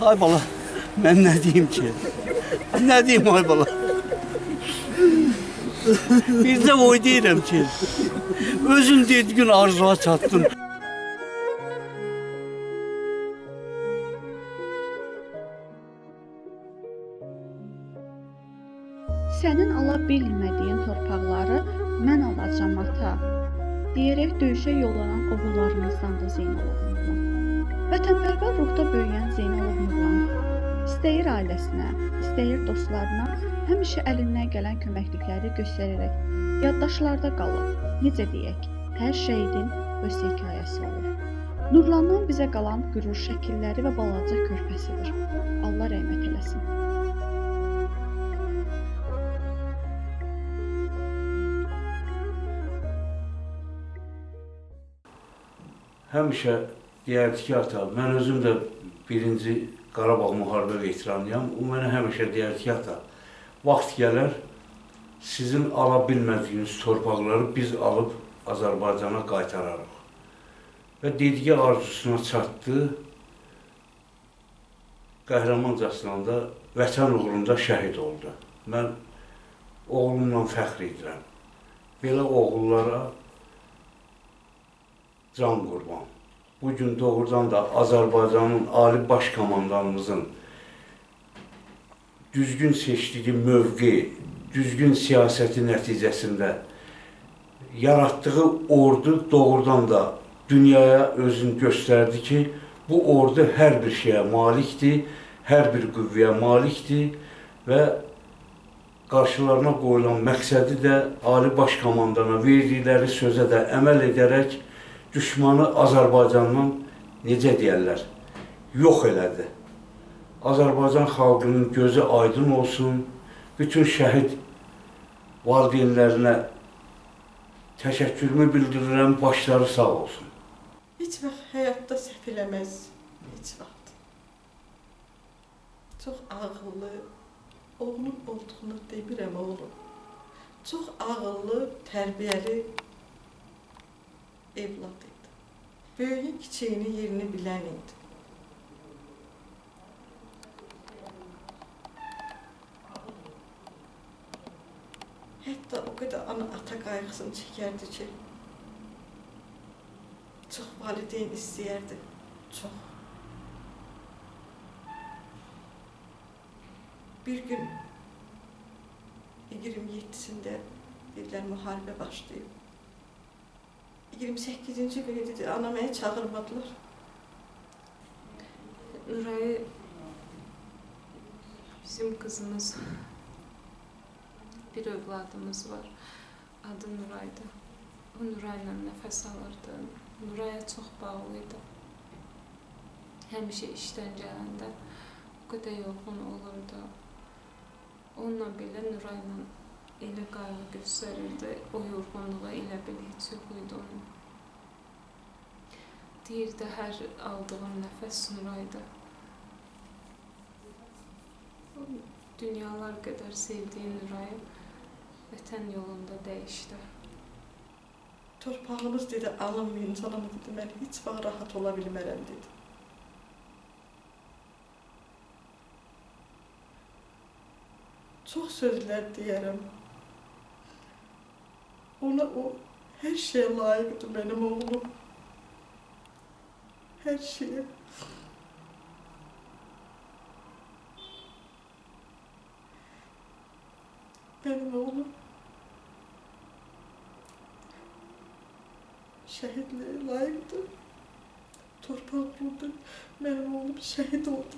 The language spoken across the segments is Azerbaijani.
Ay bala, mən nə deyim ki? Nə deyim ay bala? Bircə oy deyirəm ki, özün dediyin arzuya çatdın. Sənin ala bilmədiyin torpaqları mən alacağam ata. Deyərək döyüşə yollanan oğullarımızdan da Zeynalov Nurlan. Vətənpərvər ruhda böyüyən Zeynalov Nurlan istəyir ailəsinə, istəyir dostlarına həmişə əlindən gələn köməklikləri göstərərək yaddaşlarda qalır. Necə deyək, hər şəhidin öz hekayəsi olur. Nurlandan bizə qalan qürur şəkilləri və balaca körpəsidir. Allah rəhmət eləsin. Həmişə deyərdi ki, ata, mən özüm də birinci Qarabağ müharibə veteranıyam. O mənə həmişə deyərdi ki, ata, vaxt gələr, sizin ala bilmədiyiniz torpaqları biz alıb Azərbaycana qaytararıq. Və dediyi arzusuna çatdı. Qəhrəmancasına da vətən uğrunda şəhid oldu. Mən oğlumla fəxr edirəm. Belə oğullara can qurban. Bu gün doğrudan da Azərbaycanın ali baş komandanımızın düzgün seçdiyi mövqe, düzgün siyasəti nəticəsində yaratdığı ordu doğrudan da dünyaya özünü göstərdi ki, bu ordu hər bir şeyə malikdir, hər bir qüvvəyə malikdir və qarşılarına qoyulan məqsədi də Ali Baş Komandana verdikləri sözə də əməl edərək düşmanı Azərbaycandan necə deyərlər, yox elədi. Azərbaycan xalqının gözü aydın olsun, bütün şəhid valideynlərinə təşəkkürümü bildirirəm, başları sağ olsun. Heç vaxt həyatda səhv eləməz. Heç vaxt. Çox ağıllı, oğlum olduğunu demirəm oğlum. Çox ağıllı, tərbiyəli Evlat evladıydı. Böyle çiçeğini yerini bilen idi. Hatta o kadar ana ata kaygısını çekerdi ki çok valideyn isteyerdi. Çok. Bir gün 27'sinde dediler muharebe başlıyor. 28-ci günü dedi, ana məni çağırmadılar. Nuray'ı bizim kızımız bir evladımız var. Adı Nuray'dı. O Nuray'la nefes alırdı. Nuray'a çok bağlıydı. Həmişə işdən gələndə o qədər yorğun olurdu. Onunla belə Nuray'la elə qayğı göstərirdi. O yorğunluğu elə bil heç yox idi onun. Deyirdi hər aldığım nəfəs Nuray'da. Dünyalar qədər sevdiyi Nuray'ı vətən yolunda dəyişdi. Torpağımız dedi, alınmayın canımı dedi, mən heç vaxt rahat ola bilmərəm dedi. Çox sözlər deyərəm. Ona o her şeye layıktı benim oğlum. Her şeye. Benim oğlum şehitliğe layıktı. Torpağımda benim oğlum şehit oldu.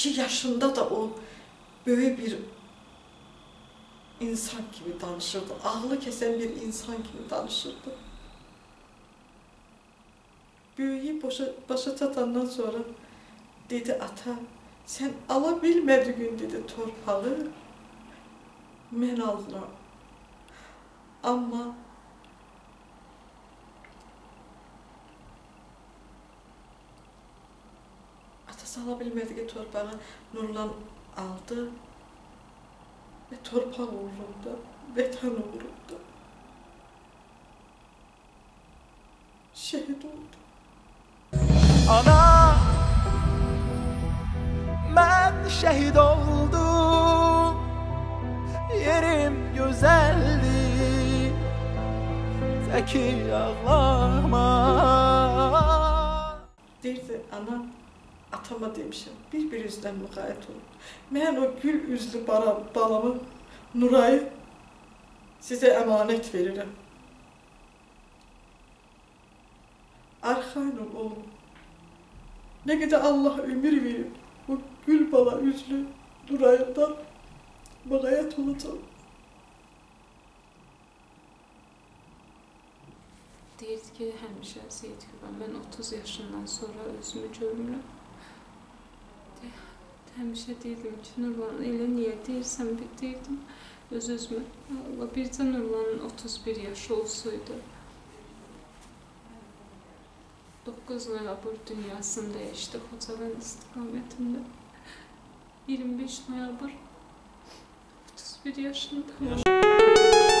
iki yaşında da o böyle bir insan gibi danışırdı. Ağlı kesen bir insan gibi danışırdı. Büyüyü boşa, başa çatandan sonra dedi ata, sen alabilmedi gün dedi torpalı, ben aldım. Ama atası ala bilmədiyi torpağı Nurlan aldı. Ve torpaq uğrunda, vətən uğrunda şəhid oldu. Ana! Ben şehit oldum. Yerim güzeldi. Teki ağlama. Deyirdi, ana, atama demişəm, bir-bir üzdən müqayət olun. Mən o gül üzlü bala, balamı, Nurayı sizə əmanət verirəm. Arxayın ol oğlum. Nə qədər Allah ömür verib, o gül bala üzlü Nurayından müqayət olacaq. Deyirdi ki, həmişə Seyid Güvən, mən 30 yaşından sonra özümü görmürəm. Həmişə deyirdim ki, Nurlan, elə niyə deyirsən, deyirdim öz özümə. Allah, bircə Nurlanın 31 yaşı olsaydı, 9 noyabr dünyasını dəyişdi Xocavənd istiqamətində. 25 noyabr 31 yaşında.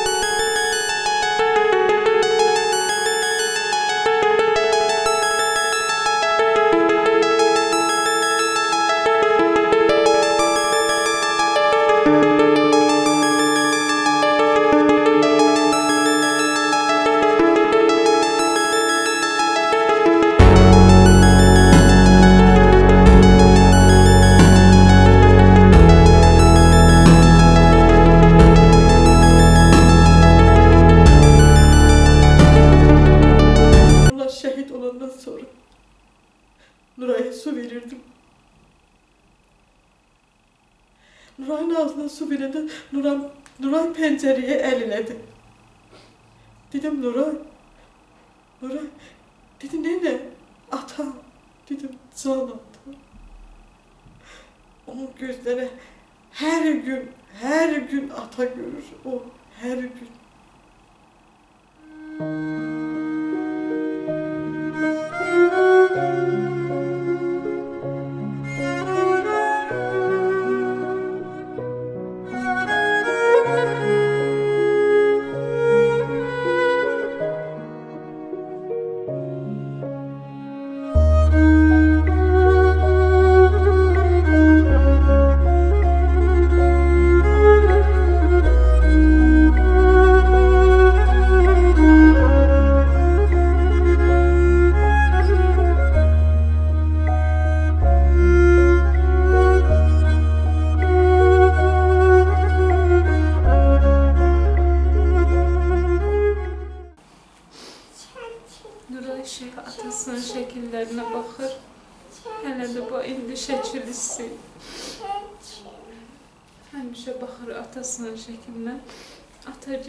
Nuray'a su verirdim. Nuray'ın ağzına su verəndə Nuray, Nuray pəncərəyə əlilədi. Dedim Nuray, Nuray, dedi nene, ata, dedim can ata. Onun gözləri hər gün, hər gün ata görür o, hər gün. Nuray şey atasının şəkillərinə baxır. Hələ də bu indi şəkilisi. Həmişə baxır atasının şəklinə. Ata